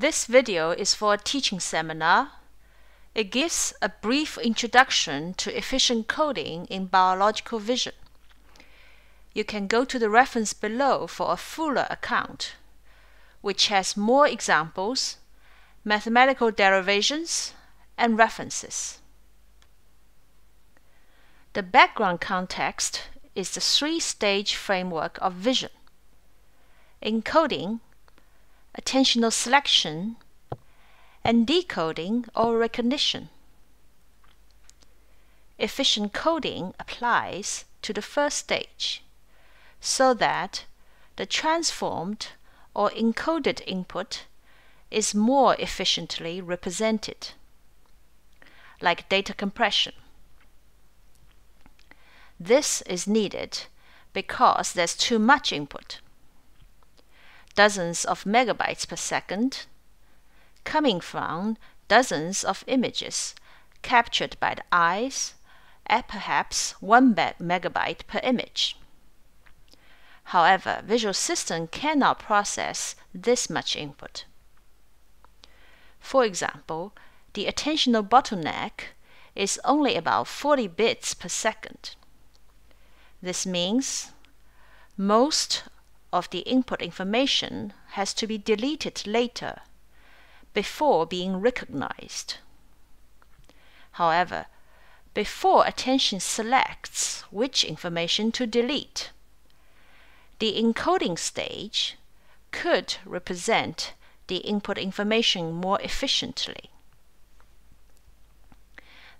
This video is for a teaching seminar. It gives a brief introduction to efficient coding in biological vision. You can go to the reference below for a fuller account, which has more examples, mathematical derivations, and references. The background context is the three-stage framework of vision. Encoding, attentional selection, and decoding or recognition. Efficient coding applies to the first stage, so that the transformed or encoded input is more efficiently represented, like data compression. This is needed because there's too much input. Dozens of megabytes per second coming from dozens of images captured by the eyes at perhaps 1 megabyte per image. However, visual system cannot process this much input. For example, the attentional bottleneck is only about 40 bits per second. This means most of the input information has to be deleted later before being recognized. However, before attention selects which information to delete, the encoding stage could represent the input information more efficiently.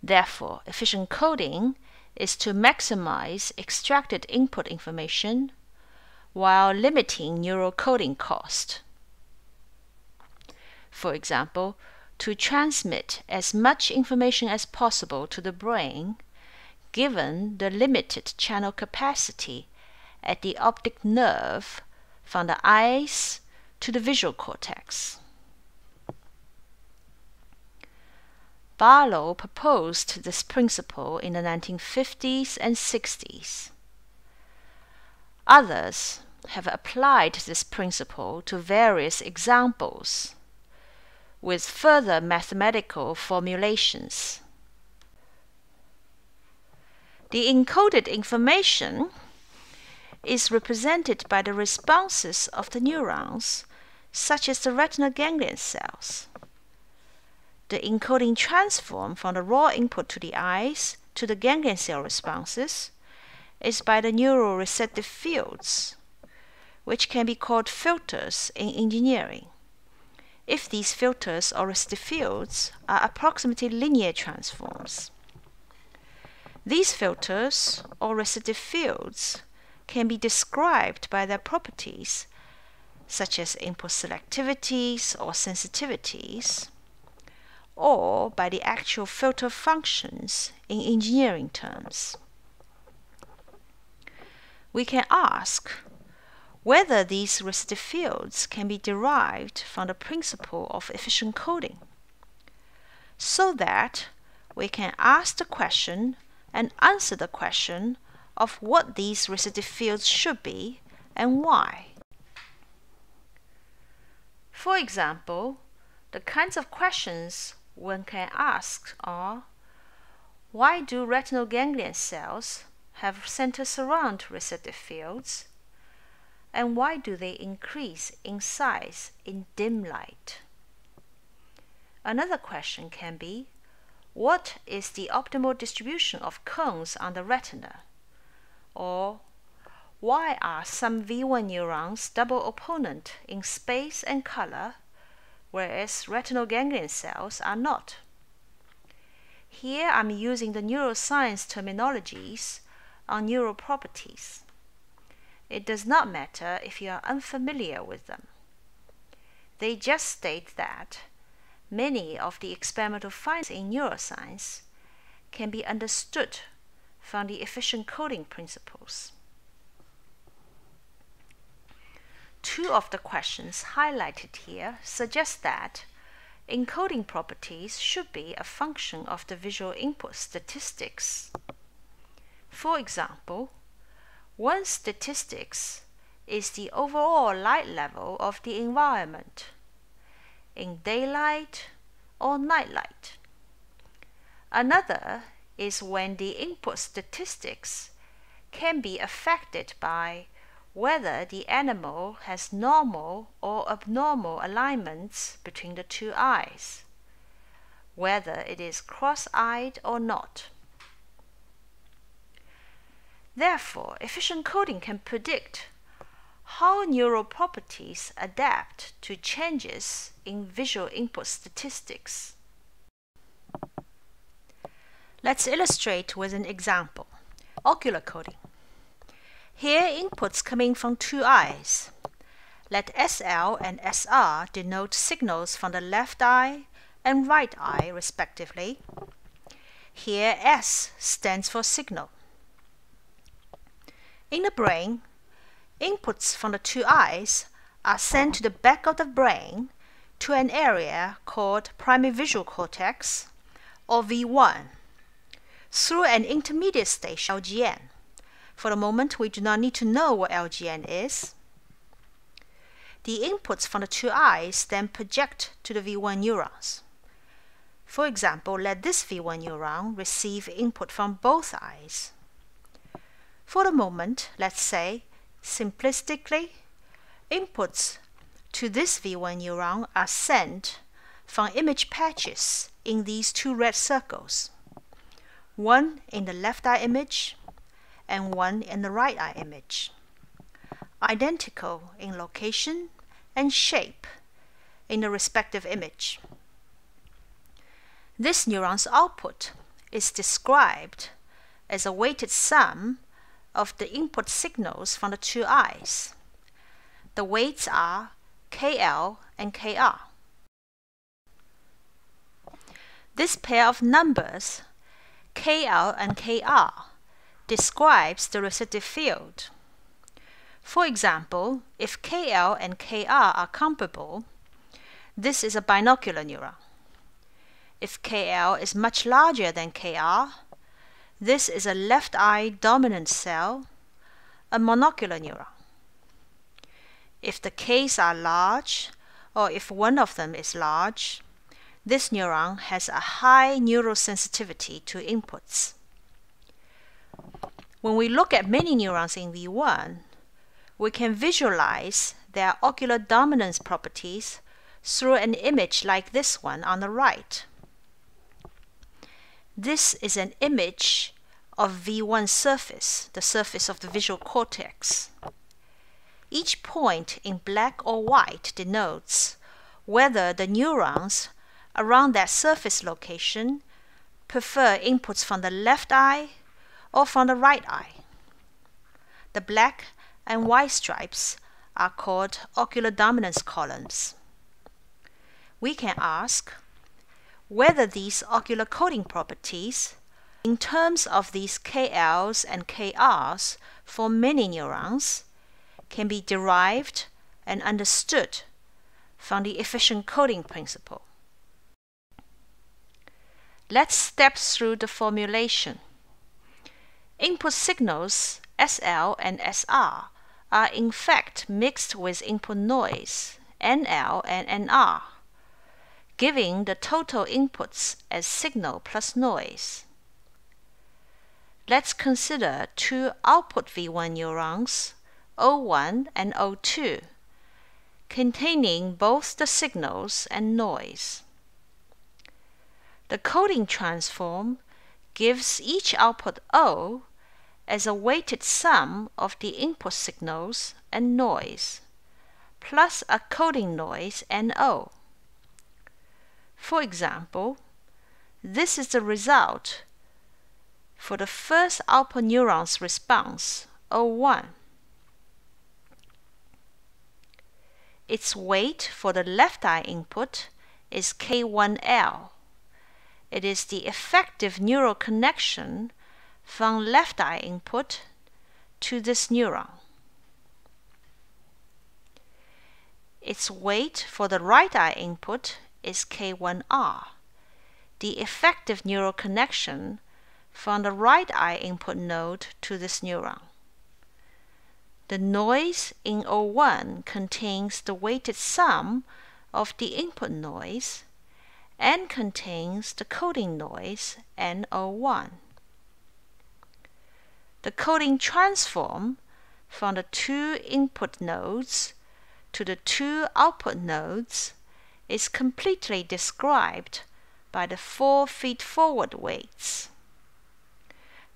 Therefore, efficient coding is to maximize extracted input information while limiting neural coding cost. For example, to transmit as much information as possible to the brain, given the limited channel capacity at the optic nerve from the eyes to the visual cortex. Barlow proposed this principle in the 1950s and 60s. Others have applied this principle to various examples with further mathematical formulations. The encoded information is represented by the responses of the neurons, such as the retinal ganglion cells. The encoding transform from the raw input to the eyes to the ganglion cell responses is by the neural receptive fields, which can be called filters in engineering. If these filters or receptive fields are approximately linear transforms. These filters or receptive fields can be described by their properties, such as input selectivities or sensitivities, or by the actual filter functions in engineering terms. We can ask whether these receptive fields can be derived from the principle of efficient coding, so that we can ask the question and answer the question of what these receptive fields should be and why. For example, the kinds of questions one can ask are why do retinal ganglion cells have center-surround receptive fields? And why do they increase in size in dim light? Another question can be what is the optimal distribution of cones on the retina? Or why are some V1 neurons double opponent in space and color whereas retinal ganglion cells are not. Here I'm using the neuroscience terminologies on neural properties. It does not matter if you are unfamiliar with them. They just state that many of the experimental findings in neuroscience can be understood from the efficient coding principles. Two of the questions highlighted here suggest that encoding properties should be a function of the visual input statistics. For example, one statistics is the overall light level of the environment. in daylight or nightlight. Another is when the input statistics can be affected by whether the animal has normal or abnormal alignments between the two eyes, whether it is cross-eyed or not. Therefore, efficient coding can predict how neural properties adapt to changes in visual input statistics. Let's illustrate with an example. Ocular coding. Here inputs coming from two eyes. Let SL and SR denote signals from the left eye and right eye respectively. Here S stands for signal. In the brain, inputs from the two eyes are sent to the back of the brain to an area called primary visual cortex or V1 through an intermediate station LGN. For the moment, we do not need to know what LGN is. The inputs from the two eyes then project to the V1 neurons. For example, let this V1 neuron receive input from both eyes. For the moment, let's say, simplistically, inputs to this V1 neuron are sent from image patches in these two red circles, one in the left eye image and one in the right eye image, identical in location and shape in the respective image. This neuron's output is described as a weighted sum of the input signals from the two eyes. The weights are KL and KR. This pair of numbers, KL and KR, describes the receptive field. For example, if KL and KR are comparable, this is a binocular neuron. If KL is much larger than KR, this is a left eye dominant cell, a monocular neuron. If the Ks are large, or if one of them is large, this neuron has a high neural sensitivity to inputs. When we look at many neurons in V1, we can visualize their ocular dominance properties through an image like this one on the right. This is an image of V1 surface, the surface of the visual cortex. Each point in black or white denotes whether the neurons around that surface location prefer inputs from the left eye or from the right eye. The black and white stripes are called ocular dominance columns. We can ask whether these ocular coding properties, in terms of these KLs and KRs for many neurons, can be derived and understood from the efficient coding principle. Let's step through the formulation. Input signals SL and SR are in fact mixed with input noise NL and NR, giving the total inputs as signal plus noise. Let's consider two output V1 neurons, O1 and O2, containing both the signals and noise. The coding transform gives each output O as a weighted sum of the input signals and noise, plus a coding noise NO. For example, this is the result for the first output neuron's response, O1. Its weight for the left eye input is K1L. It is the effective neural connection from left eye input to this neuron. Its weight for the right eye input is K1R, the effective neural connection from the right eye input node to this neuron. The noise in O1 contains the weighted sum of the input noise and contains the coding noise NO1. The coding transform from the two input nodes to the two output nodes is completely described by the four feedforward weights.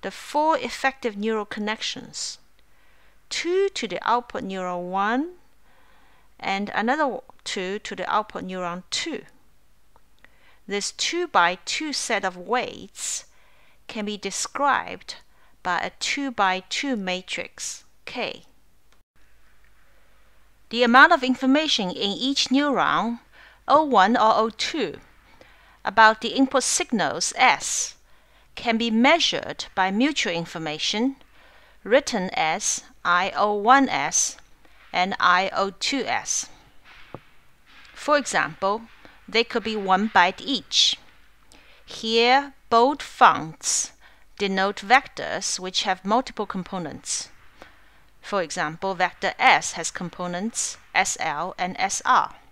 The four effective neural connections, two to the output neuron 1 and another two to the output neuron 2. This 2 by 2 set of weights can be described by a 2 by 2 matrix K. The amount of information in each neuron, O1 or O2, about the input signals S can be measured by mutual information written as IO1S and IO2S. For example, they could be one byte each. Here, bold fonts denote vectors which have multiple components. For example, vector S has components SL and SR.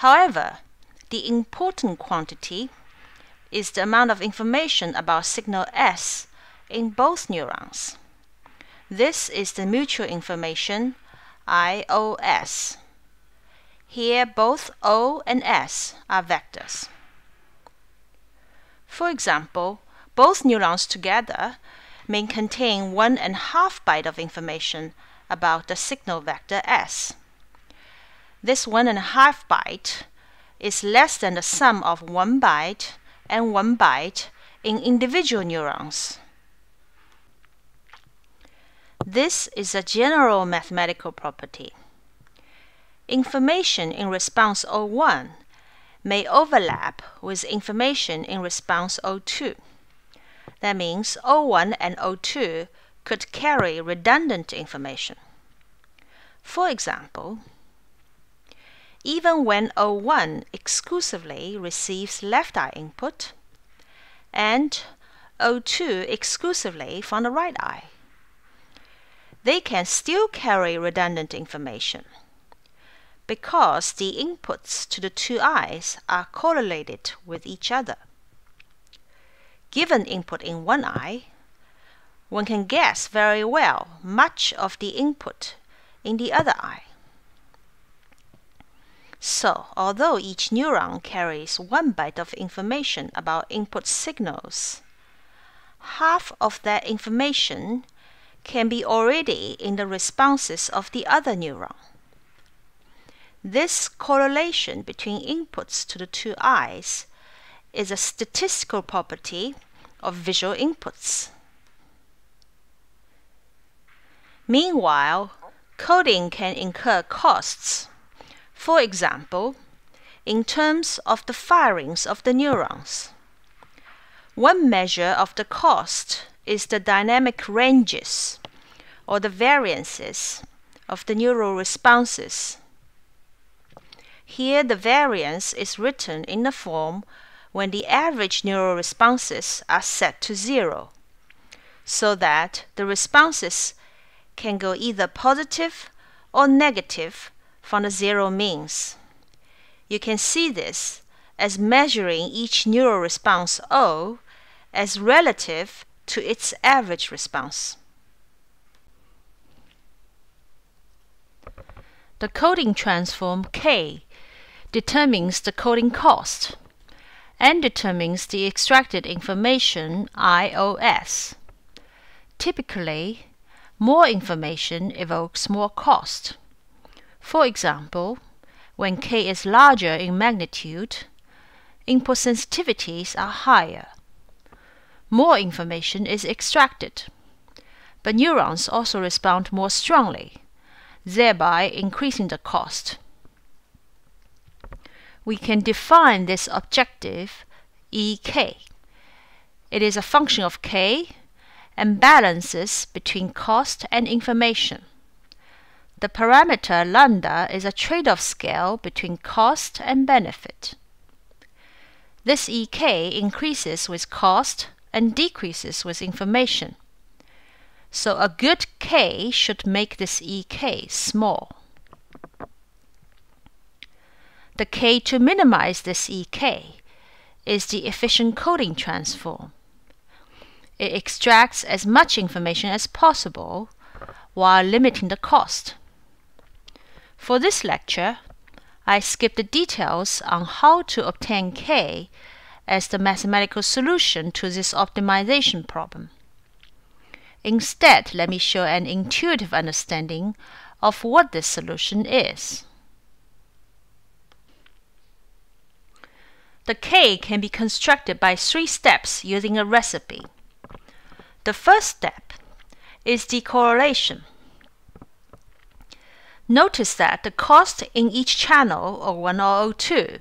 However, the important quantity is the amount of information about signal S in both neurons. This is the mutual information IOS. Here both O and S are vectors. For example, both neurons together may contain one and a half byte of information about the signal vector S. This one and a half byte is less than the sum of one byte and one byte in individual neurons. This is a general mathematical property information in response O1 may overlap with information in response O2. That means O1 and O2 could carry redundant information. For example, even when O1 exclusively receives left eye input and O2 exclusively from the right eye, they can still carry redundant information because the inputs to the two eyes are correlated with each other. Given input in one eye, one can guess very well much of the input in the other eye. So, although each neuron carries one byte of information about input signals, half of that information can be already in the responses of the other neuron. This correlation between inputs to the two eyes is a statistical property of visual inputs. Meanwhile, coding can incur costs. For example, in terms of the firings of the neurons. One measure of the cost is the dynamic ranges or the variances of the neural responses here the variance is written in the form when the average neural responses are set to zero, so that the responses can go either positive or negative from the zero means. You can see this as measuring each neural response O as relative to its average response. The coding transform K determines the coding cost and determines the extracted information IOS. Typically, more information evokes more cost. For example, when K is larger in magnitude, input sensitivities are higher. More information is extracted, but neurons also respond more strongly, thereby increasing the cost we can define this objective EK. It is a function of K and balances between cost and information. The parameter lambda is a trade-off scale between cost and benefit. This EK increases with cost and decreases with information. So a good K should make this EK small. The K to minimize this EK is the efficient coding transform. It extracts as much information as possible while limiting the cost. For this lecture, I skip the details on how to obtain K as the mathematical solution to this optimization problem. Instead, let me show an intuitive understanding of what this solution is. The K can be constructed by three steps using a recipe. The first step is decorrelation. Notice that the cost in each channel, O1 or O2,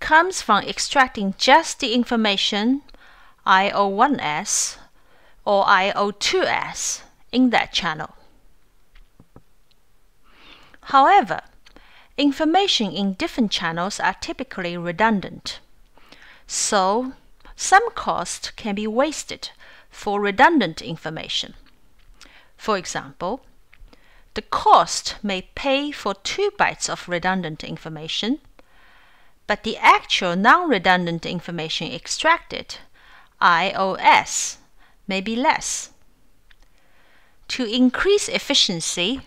comes from extracting just the information IO1S or IO2S in that channel. However, information in different channels are typically redundant. So, some cost can be wasted for redundant information. For example, the cost may pay for 2 bytes of redundant information, but the actual non-redundant information extracted, IOS, may be less. To increase efficiency,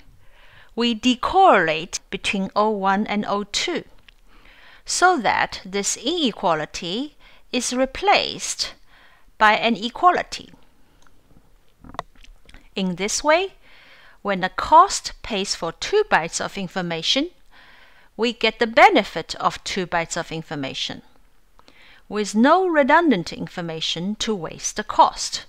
we decorrelate between O1 and O2 so that this inequality is replaced by an equality. In this way, when the cost pays for 2 bytes of information, we get the benefit of 2 bytes of information, with no redundant information to waste the cost.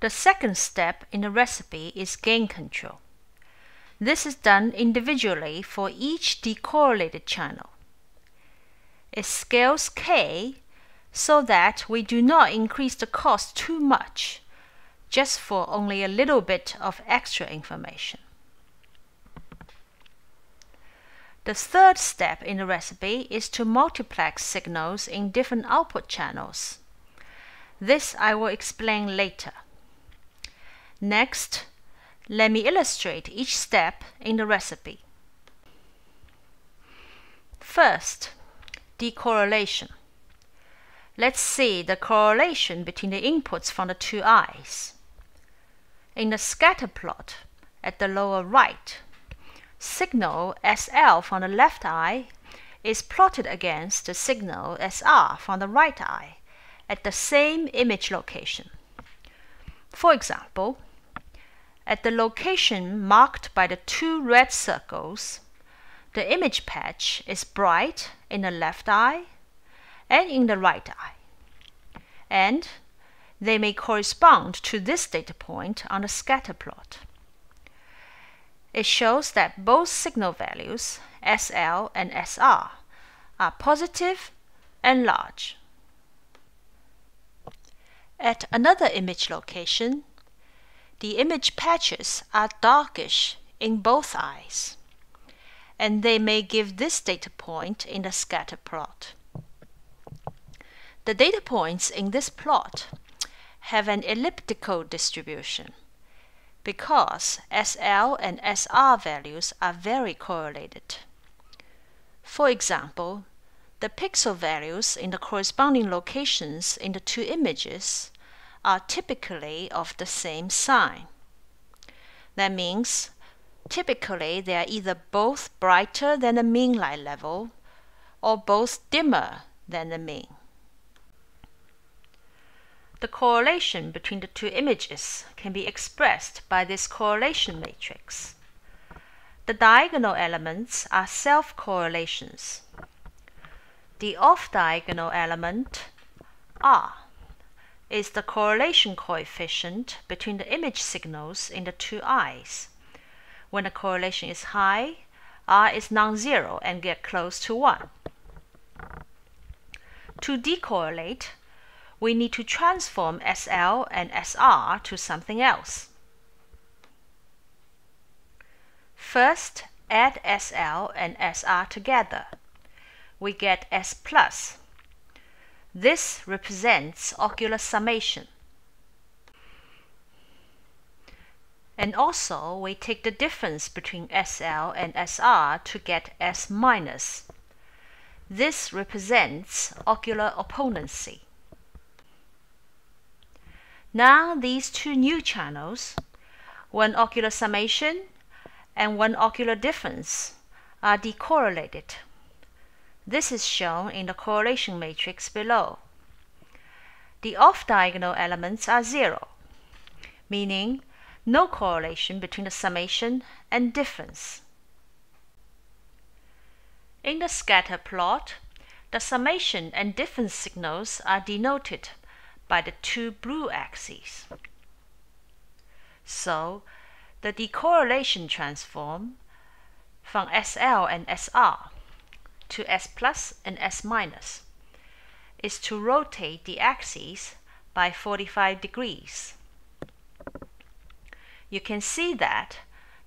The second step in the recipe is gain control. This is done individually for each decorrelated channel. It scales K so that we do not increase the cost too much, just for only a little bit of extra information. The third step in the recipe is to multiplex signals in different output channels. This I will explain later. Next, let me illustrate each step in the recipe. First, decorrelation. Let's see the correlation between the inputs from the two eyes. In the scatter plot at the lower right, signal SL from the left eye is plotted against the signal SR from the right eye at the same image location. For example, at the location marked by the two red circles, the image patch is bright in the left eye and in the right eye, and they may correspond to this data point on the scatter plot. It shows that both signal values, SL and SR, are positive and large. At another image location, the image patches are darkish in both eyes, and they may give this data point in the scatter plot. The data points in this plot have an elliptical distribution because SL and SR values are very correlated. For example, the pixel values in the corresponding locations in the two images are typically of the same sign. That means typically they are either both brighter than the mean light level or both dimmer than the mean. The correlation between the two images can be expressed by this correlation matrix. The diagonal elements are self-correlations. The off-diagonal element R is the correlation coefficient between the image signals in the two eyes. When the correlation is high, R is non-zero and get close to 1. To decorrelate, we need to transform SL and SR to something else. First, add SL and SR together. We get S plus this represents ocular summation. And also, we take the difference between SL and SR to get S minus. This represents ocular opponency. Now these two new channels, one ocular summation and one ocular difference, are decorrelated. This is shown in the correlation matrix below. The off-diagonal elements are zero, meaning no correlation between the summation and difference. In the scatter plot, the summation and difference signals are denoted by the two blue axes. So, the decorrelation transform from SL and SR to S plus and S minus is to rotate the axes by 45 degrees. You can see that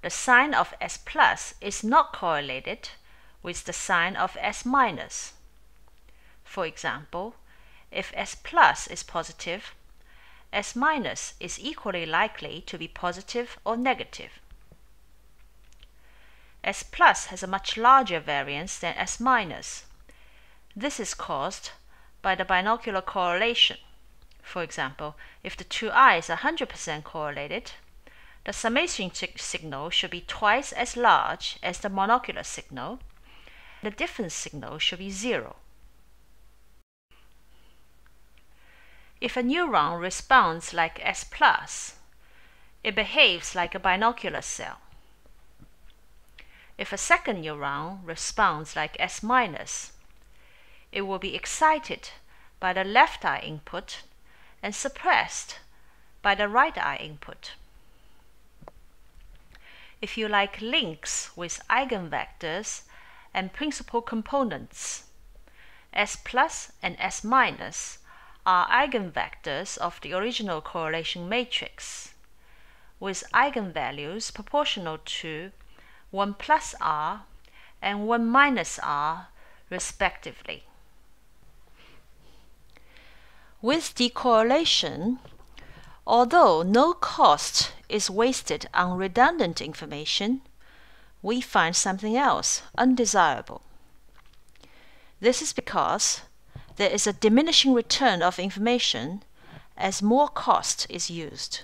the sign of S plus is not correlated with the sign of S minus. For example, if S plus is positive, S minus is equally likely to be positive or negative. S plus has a much larger variance than S minus. This is caused by the binocular correlation. For example, if the two eyes are 100% correlated, the summation signal should be twice as large as the monocular signal. The difference signal should be zero. If a neuron responds like S+, it behaves like a binocular cell. If a second neuron responds like S-, minus, it will be excited by the left eye input and suppressed by the right eye input. If you like links with eigenvectors and principal components, S plus and S minus are eigenvectors of the original correlation matrix, with eigenvalues proportional to 1 plus r and 1 minus r respectively. With decorrelation, although no cost is wasted on redundant information, we find something else undesirable. This is because there is a diminishing return of information as more cost is used.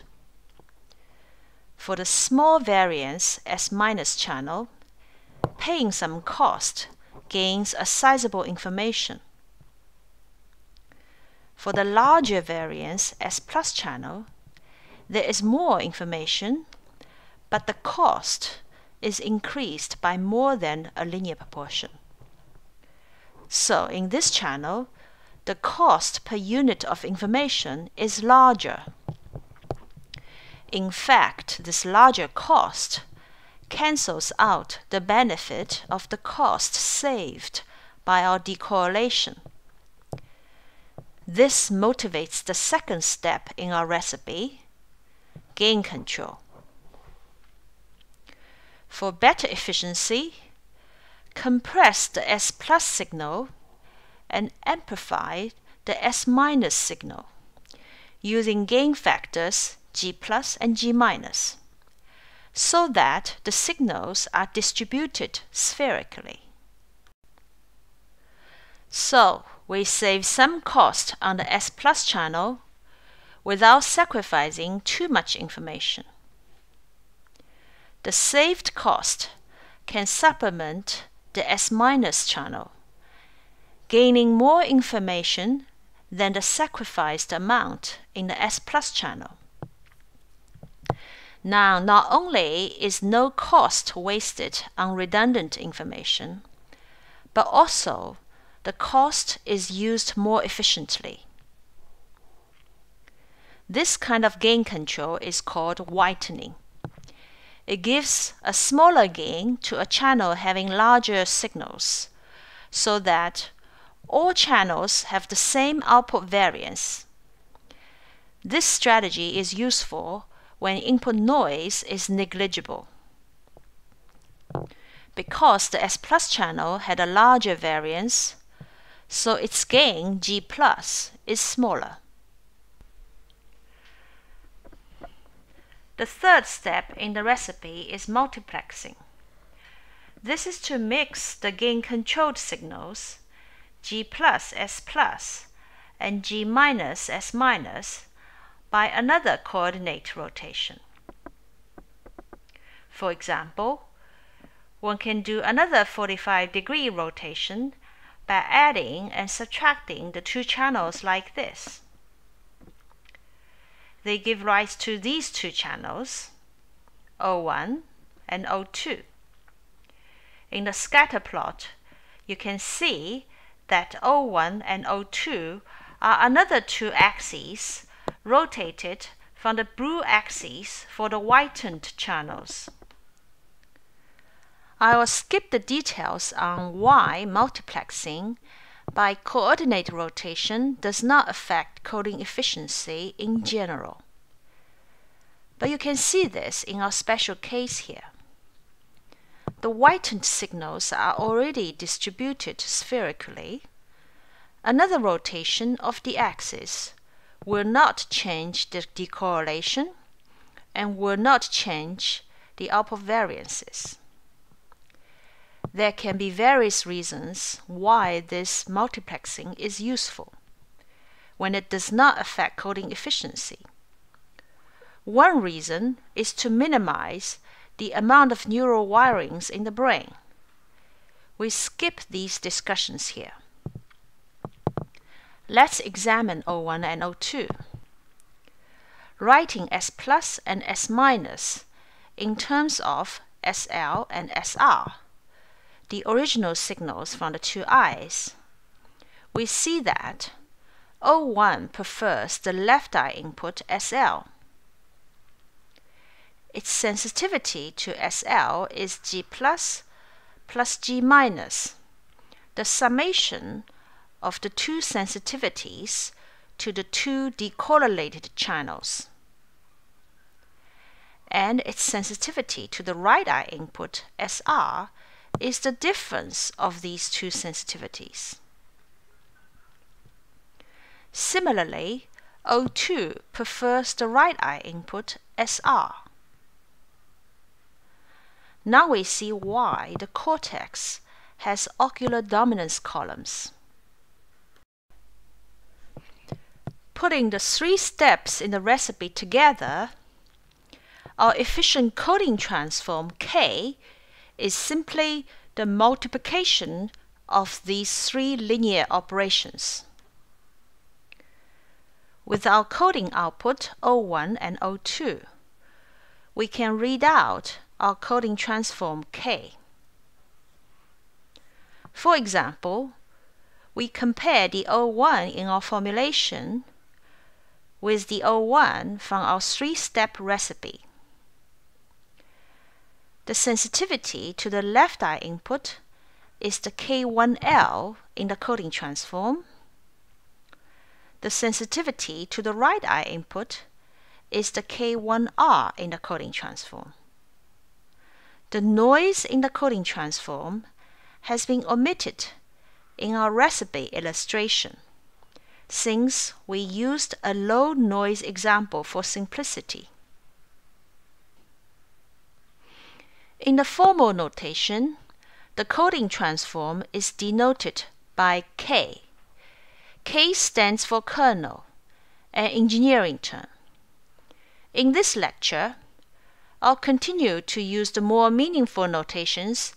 For the small variance S minus channel, paying some cost gains a sizable information. For the larger variance S plus channel, there is more information, but the cost is increased by more than a linear proportion. So in this channel, the cost per unit of information is larger. In fact, this larger cost cancels out the benefit of the cost saved by our decorrelation. This motivates the second step in our recipe, gain control. For better efficiency, compress the S plus signal and amplify the S minus signal using gain factors G plus and G minus so that the signals are distributed spherically. So we save some cost on the S plus channel without sacrificing too much information. The saved cost can supplement the S minus channel gaining more information than the sacrificed amount in the S plus channel. Now, not only is no cost wasted on redundant information, but also the cost is used more efficiently. This kind of gain control is called whitening. It gives a smaller gain to a channel having larger signals so that all channels have the same output variance. This strategy is useful when input noise is negligible. Because the S plus channel had a larger variance, so its gain G plus is smaller. The third step in the recipe is multiplexing. This is to mix the gain controlled signals G plus S plus and G minus S minus by another coordinate rotation. For example, one can do another 45 degree rotation by adding and subtracting the two channels like this. They give rise to these two channels, O1 and O2. In the scatter plot, you can see that O1 and O2 are another two axes rotated from the blue axis for the whitened channels. I will skip the details on why multiplexing by coordinate rotation does not affect coding efficiency in general. But you can see this in our special case here. The whitened signals are already distributed spherically. Another rotation of the axis will not change the decorrelation and will not change the output variances. There can be various reasons why this multiplexing is useful when it does not affect coding efficiency. One reason is to minimize the amount of neural wirings in the brain. We skip these discussions here. Let's examine O1 and O2. Writing S plus and S minus in terms of SL and SR the original signals from the two eyes, we see that O1 prefers the left eye input SL. Its sensitivity to SL is G plus plus G minus, the summation of the two sensitivities to the two decorrelated channels. And its sensitivity to the right eye input SR is the difference of these two sensitivities. Similarly, O2 prefers the right eye input SR. Now we see why the cortex has ocular dominance columns. Putting the three steps in the recipe together, our efficient coding transform K is simply the multiplication of these three linear operations. With our coding output O1 and O2, we can read out our coding transform K. For example, we compare the O1 in our formulation with the O1 from our three-step recipe. The sensitivity to the left eye input is the K1L in the coding transform. The sensitivity to the right eye input is the K1R in the coding transform. The noise in the coding transform has been omitted in our recipe illustration since we used a low noise example for simplicity. In the formal notation, the coding transform is denoted by K. K stands for kernel, an engineering term. In this lecture, I'll continue to use the more meaningful notations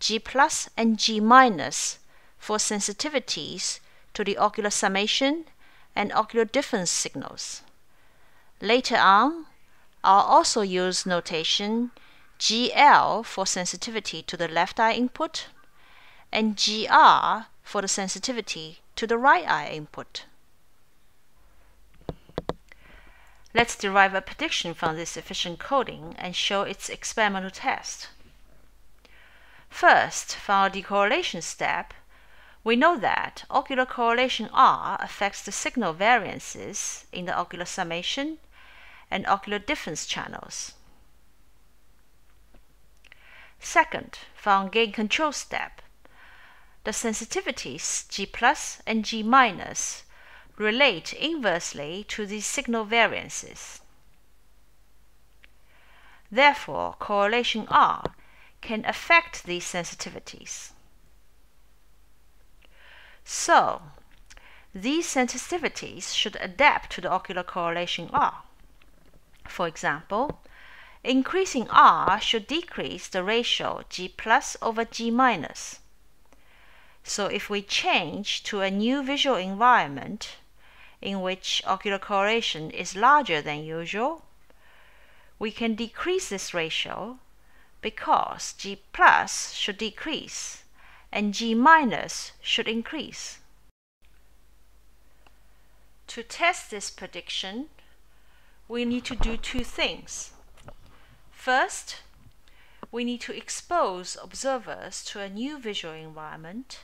G plus and G minus for sensitivities to the ocular summation and ocular difference signals. Later on, I'll also use notation GL for sensitivity to the left eye input, and GR for the sensitivity to the right eye input. Let's derive a prediction from this efficient coding and show its experimental test. First, for our decorrelation step, we know that ocular correlation R affects the signal variances in the ocular summation and ocular difference channels. Second, from gain control step, the sensitivities G plus and G minus relate inversely to the signal variances. Therefore, correlation R can affect these sensitivities. So, these sensitivities should adapt to the ocular correlation R. For example, increasing R should decrease the ratio G plus over G minus. So if we change to a new visual environment in which ocular correlation is larger than usual, we can decrease this ratio because G plus should decrease and G minus should increase. To test this prediction, we need to do two things. First, we need to expose observers to a new visual environment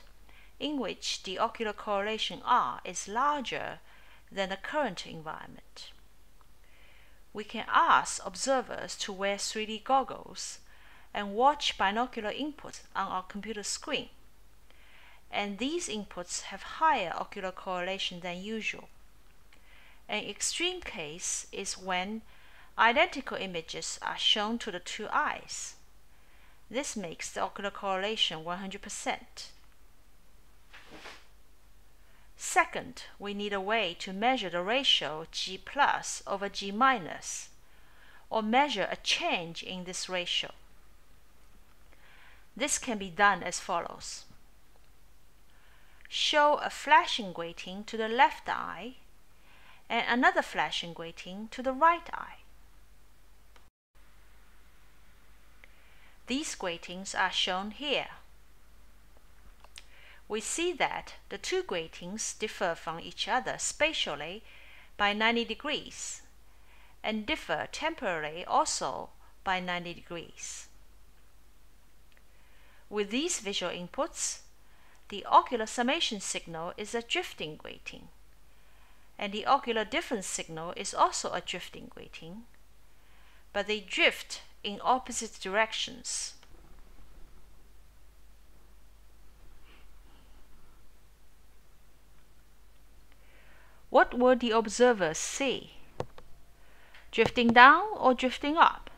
in which the ocular correlation R is larger than the current environment. We can ask observers to wear 3D goggles and watch binocular inputs on our computer screen. And these inputs have higher ocular correlation than usual. An extreme case is when identical images are shown to the two eyes. This makes the ocular correlation 100%. Second, we need a way to measure the ratio G plus over G minus, or measure a change in this ratio. This can be done as follows. Show a flashing grating to the left eye and another flashing grating to the right eye. These gratings are shown here we see that the two gratings differ from each other spatially by 90 degrees and differ temporally also by 90 degrees. With these visual inputs, the ocular summation signal is a drifting grating, and the ocular difference signal is also a drifting grating, but they drift in opposite directions. What will the observers see? Drifting down or drifting up?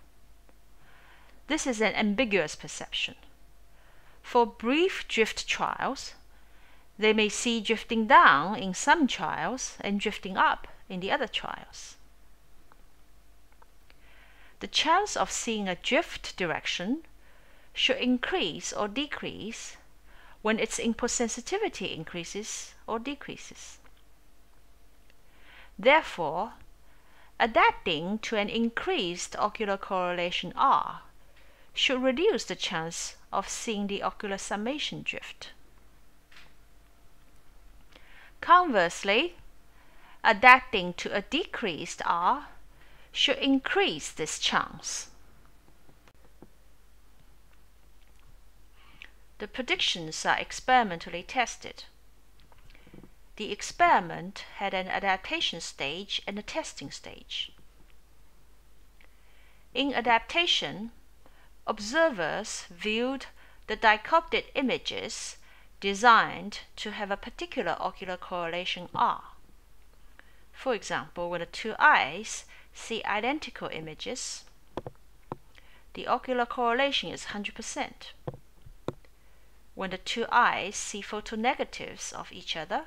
This is an ambiguous perception. For brief drift trials, they may see drifting down in some trials and drifting up in the other trials. The chance of seeing a drift direction should increase or decrease when its input sensitivity increases or decreases. Therefore, adapting to an increased ocular correlation R should reduce the chance of seeing the ocular summation drift. Conversely, adapting to a decreased R should increase this chance. The predictions are experimentally tested. The experiment had an adaptation stage and a testing stage. In adaptation, observers viewed the dichoptic images designed to have a particular ocular correlation R. For example, when the two eyes see identical images, the ocular correlation is 100%. When the two eyes see photonegatives of each other,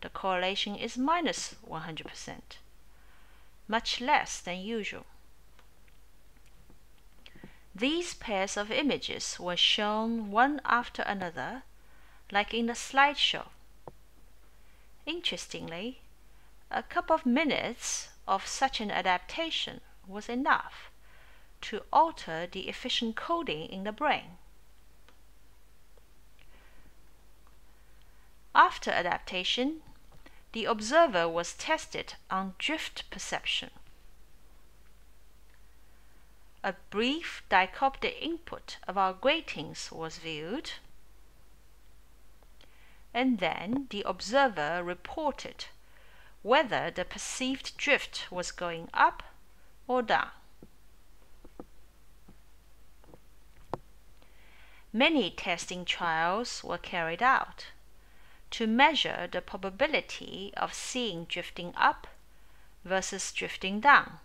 the correlation is minus 100%, much less than usual. These pairs of images were shown one after another, like in a slideshow. Interestingly, a couple of minutes of such an adaptation was enough to alter the efficient coding in the brain. After adaptation, the observer was tested on drift perception. A brief dichoptic input of our gratings was viewed, and then the observer reported whether the perceived drift was going up or down. Many testing trials were carried out to measure the probability of seeing drifting up versus drifting down.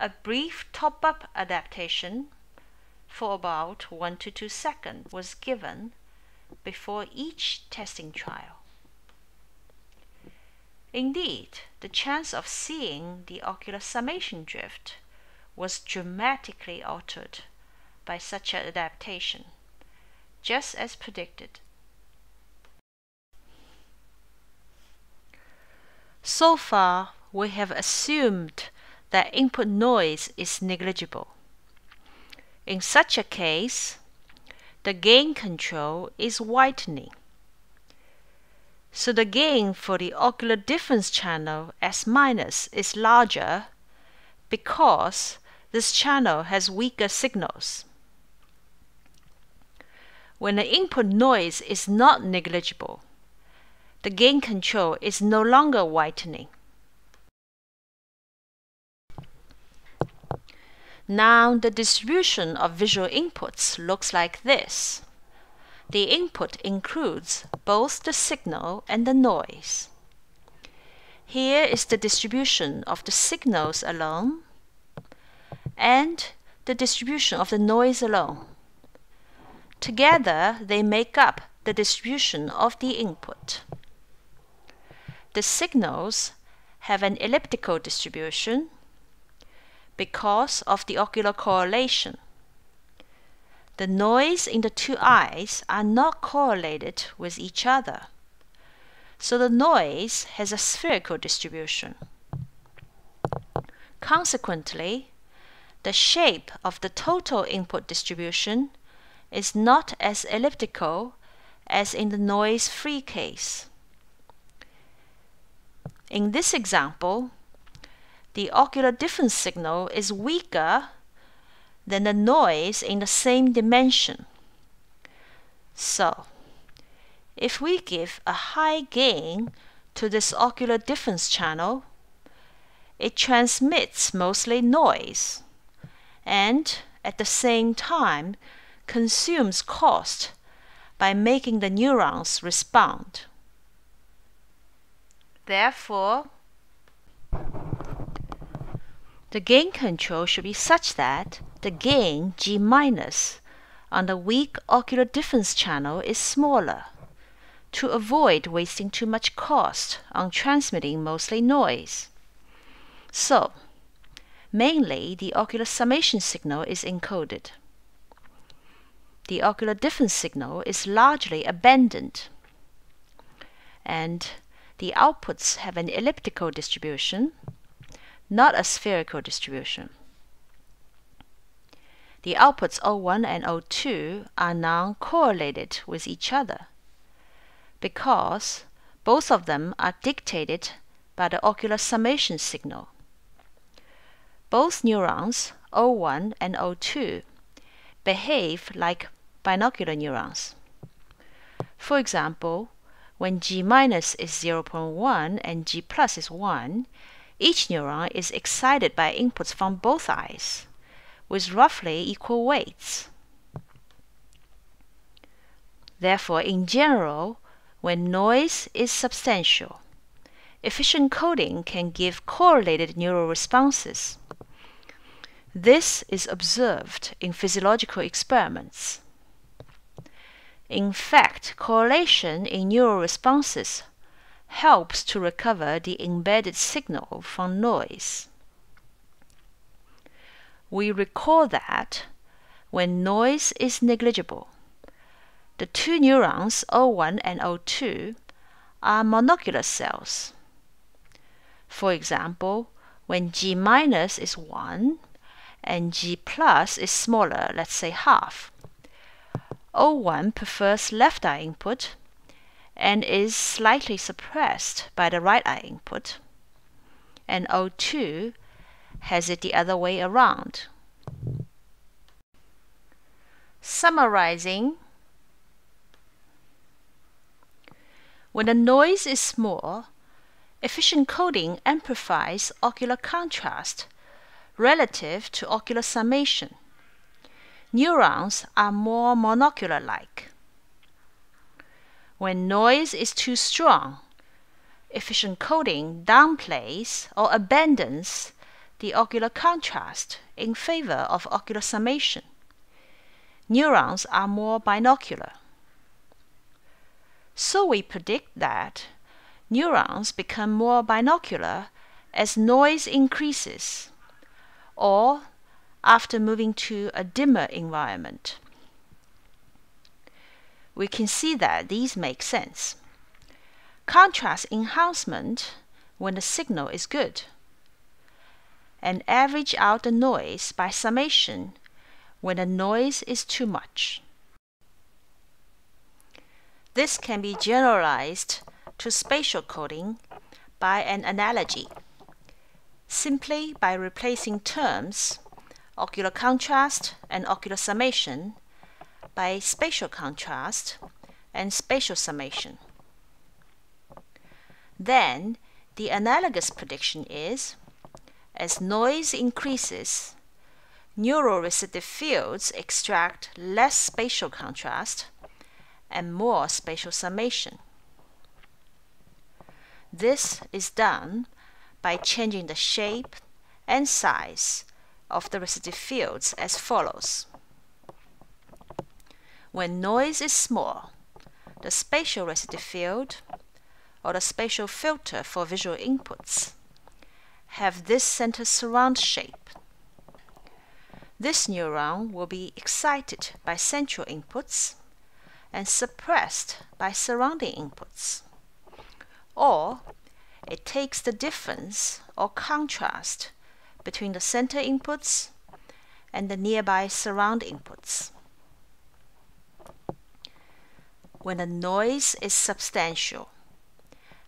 a brief top-up adaptation for about 1 to 2 seconds was given before each testing trial. Indeed, the chance of seeing the ocular summation drift was dramatically altered by such an adaptation, just as predicted. So far, we have assumed that input noise is negligible. In such a case, the gain control is whitening. So the gain for the ocular difference channel S minus is larger because this channel has weaker signals. When the input noise is not negligible, the gain control is no longer whitening. Now the distribution of visual inputs looks like this. The input includes both the signal and the noise. Here is the distribution of the signals alone and the distribution of the noise alone. Together, they make up the distribution of the input. The signals have an elliptical distribution because of the ocular correlation. The noise in the two eyes are not correlated with each other, so the noise has a spherical distribution. Consequently, the shape of the total input distribution is not as elliptical as in the noise-free case. In this example, the ocular difference signal is weaker than the noise in the same dimension. So, if we give a high gain to this ocular difference channel, it transmits mostly noise and at the same time consumes cost by making the neurons respond. Therefore, the gain control should be such that the gain G minus on the weak ocular difference channel is smaller to avoid wasting too much cost on transmitting mostly noise. So, mainly the ocular summation signal is encoded. The ocular difference signal is largely abandoned, and the outputs have an elliptical distribution not a spherical distribution. The outputs O1 and O2 are non-correlated with each other because both of them are dictated by the ocular summation signal. Both neurons, O1 and O2, behave like binocular neurons. For example, when G minus is 0.1 and G plus is 1, each neuron is excited by inputs from both eyes, with roughly equal weights. Therefore, in general, when noise is substantial, efficient coding can give correlated neural responses. This is observed in physiological experiments. In fact, correlation in neural responses helps to recover the embedded signal from noise. We recall that when noise is negligible, the two neurons O1 and O2 are monocular cells. For example, when G minus is 1 and G plus is smaller, let's say half, O1 prefers left eye input and is slightly suppressed by the right eye input, and O2 has it the other way around. Summarizing, when the noise is small, efficient coding amplifies ocular contrast relative to ocular summation. Neurons are more monocular-like. When noise is too strong, efficient coding downplays or abandons the ocular contrast in favor of ocular summation. Neurons are more binocular. So we predict that neurons become more binocular as noise increases or after moving to a dimmer environment. We can see that these make sense. Contrast enhancement when the signal is good and average out the noise by summation when the noise is too much. This can be generalized to spatial coding by an analogy, simply by replacing terms ocular contrast and ocular summation by spatial contrast and spatial summation. Then the analogous prediction is as noise increases, neural receptive fields extract less spatial contrast and more spatial summation. This is done by changing the shape and size of the receptive fields as follows. When noise is small, the spatial receptive field or the spatial filter for visual inputs have this center surround shape. This neuron will be excited by central inputs and suppressed by surrounding inputs. Or it takes the difference or contrast between the center inputs and the nearby surround inputs. When the noise is substantial,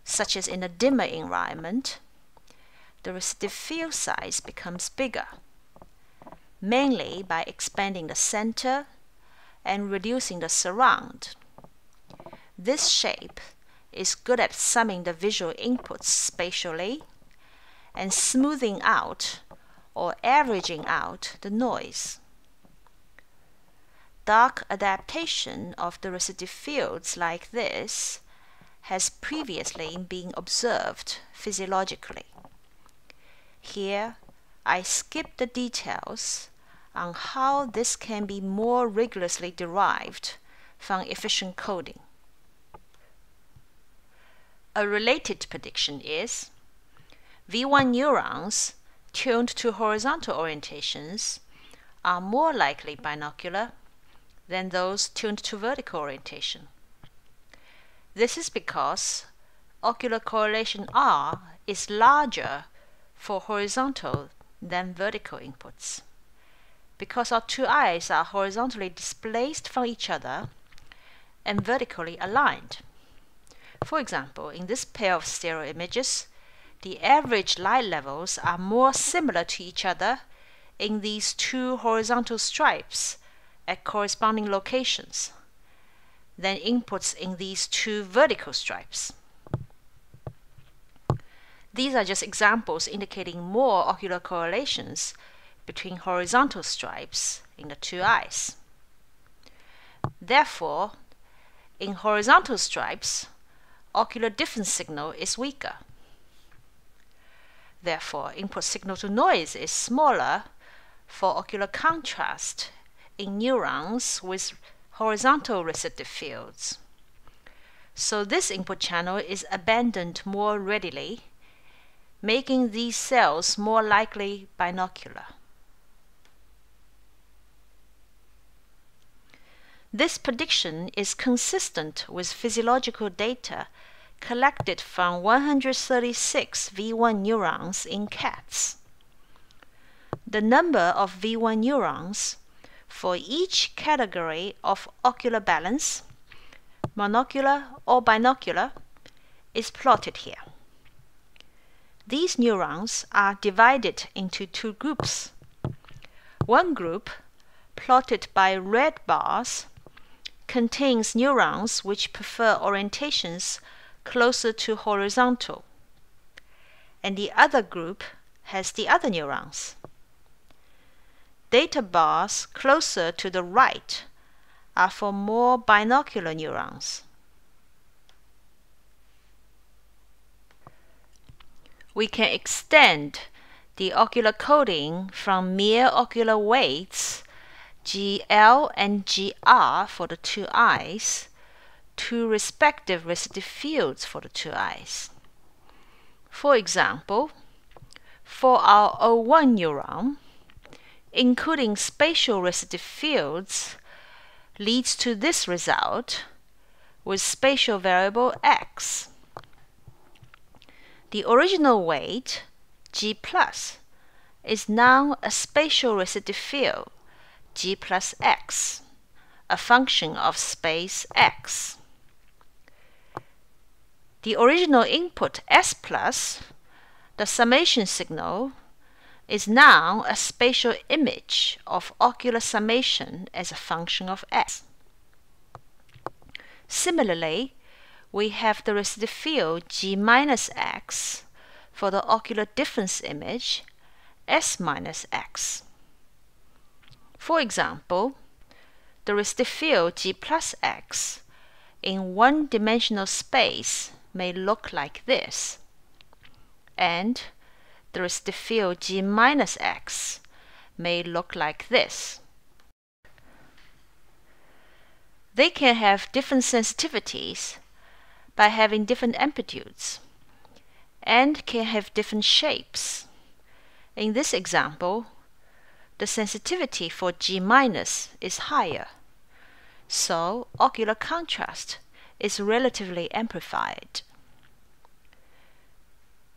such as in a dimmer environment, the receptive field size becomes bigger, mainly by expanding the center and reducing the surround. This shape is good at summing the visual inputs spatially and smoothing out or averaging out the noise. Dark adaptation of the receptive fields like this has previously been observed physiologically. Here, I skip the details on how this can be more rigorously derived from efficient coding. A related prediction is V1 neurons tuned to horizontal orientations are more likely binocular than those tuned to vertical orientation. This is because ocular correlation R is larger for horizontal than vertical inputs. Because our two eyes are horizontally displaced from each other and vertically aligned. For example, in this pair of stereo images, the average light levels are more similar to each other in these two horizontal stripes at corresponding locations than inputs in these two vertical stripes. These are just examples indicating more ocular correlations between horizontal stripes in the two eyes. Therefore, in horizontal stripes, ocular difference signal is weaker. Therefore, input signal to noise is smaller for ocular contrast in neurons with horizontal receptive fields. So this input channel is abandoned more readily, making these cells more likely binocular. This prediction is consistent with physiological data collected from 136 V1 neurons in cats. The number of V1 neurons for each category of ocular balance, monocular or binocular, is plotted here. These neurons are divided into two groups. One group, plotted by red bars, contains neurons which prefer orientations closer to horizontal, and the other group has the other neurons data bars closer to the right are for more binocular neurons. We can extend the ocular coding from mere ocular weights GL and GR for the two eyes to respective receptive fields for the two eyes. For example, for our O1 neuron, including spatial receptive fields leads to this result with spatial variable x. The original weight, G plus, is now a spatial receptive field, G plus x, a function of space x. The original input S plus, the summation signal, is now a spatial image of ocular summation as a function of S. Similarly, we have the receptive field G minus X for the ocular difference image S minus X. For example, the receptive field G plus X in one-dimensional space may look like this. And the field G minus X may look like this. They can have different sensitivities by having different amplitudes and can have different shapes. In this example, the sensitivity for G minus is higher, so ocular contrast is relatively amplified.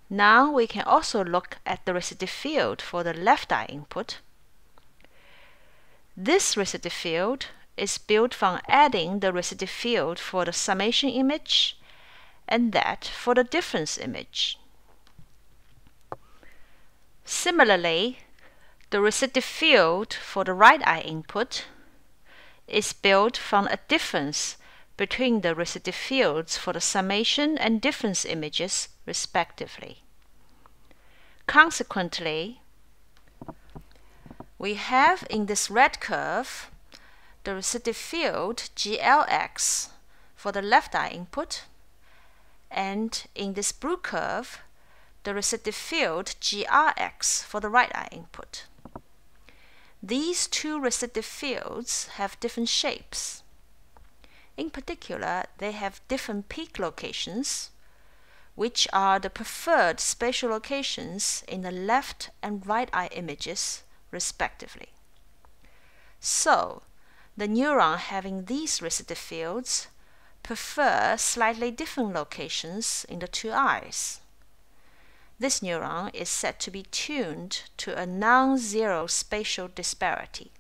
Now we can also look at the receptive field for the left eye input. This receptive field is built from adding the receptive field for the summation image and that for the difference image. Similarly, the receptive field for the right eye input is built from a difference between the receptive fields for the summation and difference images respectively. Consequently, we have in this red curve the receptive field GLX for the left eye input and in this blue curve the receptive field GRX for the right eye input. These two receptive fields have different shapes. In particular, they have different peak locations, which are the preferred spatial locations in the left and right eye images, respectively. So, the neuron having these receptive fields prefer slightly different locations in the two eyes. This neuron is said to be tuned to a non-zero spatial disparity.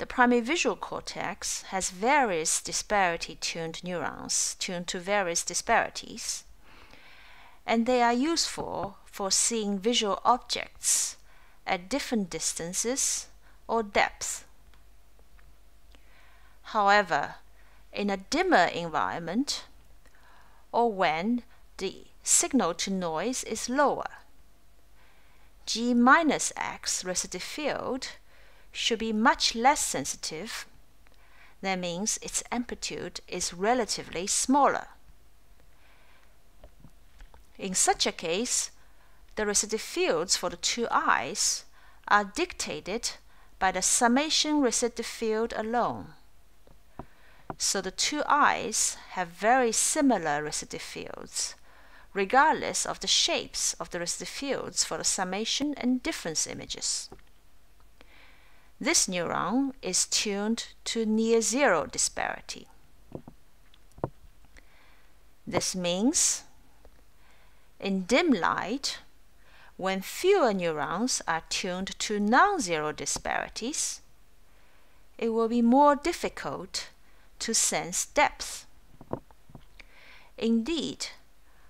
The primary visual cortex has various disparity tuned neurons tuned to various disparities, and they are useful for seeing visual objects at different distances or depths. However, in a dimmer environment, or when the signal to noise is lower, G minus X receptive field should be much less sensitive, that means its amplitude is relatively smaller. In such a case, the receptive fields for the two eyes are dictated by the summation receptive field alone. So the two eyes have very similar receptive fields, regardless of the shapes of the receptive fields for the summation and difference images. This neuron is tuned to near zero disparity. This means in dim light, when fewer neurons are tuned to non-zero disparities, it will be more difficult to sense depth. Indeed,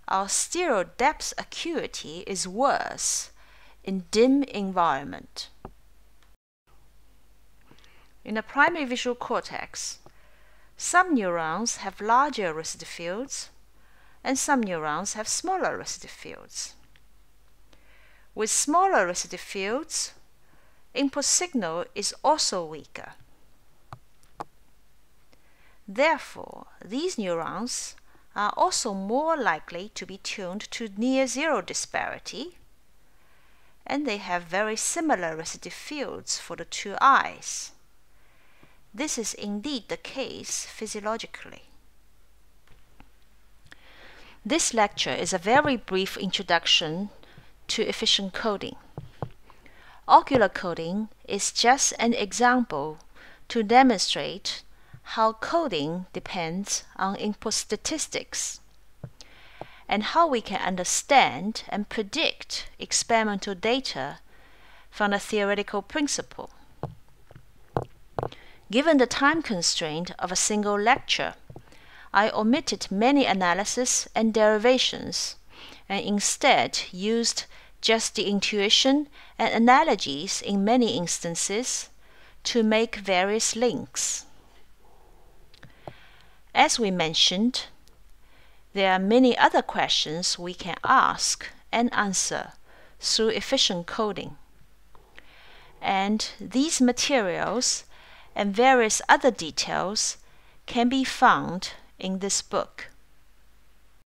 our stereo depth acuity is worse in dim environment. In the primary visual cortex, some neurons have larger receptive fields and some neurons have smaller receptive fields. With smaller receptive fields, input signal is also weaker. Therefore, these neurons are also more likely to be tuned to near zero disparity, and they have very similar receptive fields for the two eyes. This is indeed the case physiologically. This lecture is a very brief introduction to efficient coding. Ocular coding is just an example to demonstrate how coding depends on input statistics and how we can understand and predict experimental data from a theoretical principle. Given the time constraint of a single lecture, I omitted many analysis and derivations and instead used just the intuition and analogies in many instances to make various links. As we mentioned, there are many other questions we can ask and answer through efficient coding. And these materials and various other details can be found in this book.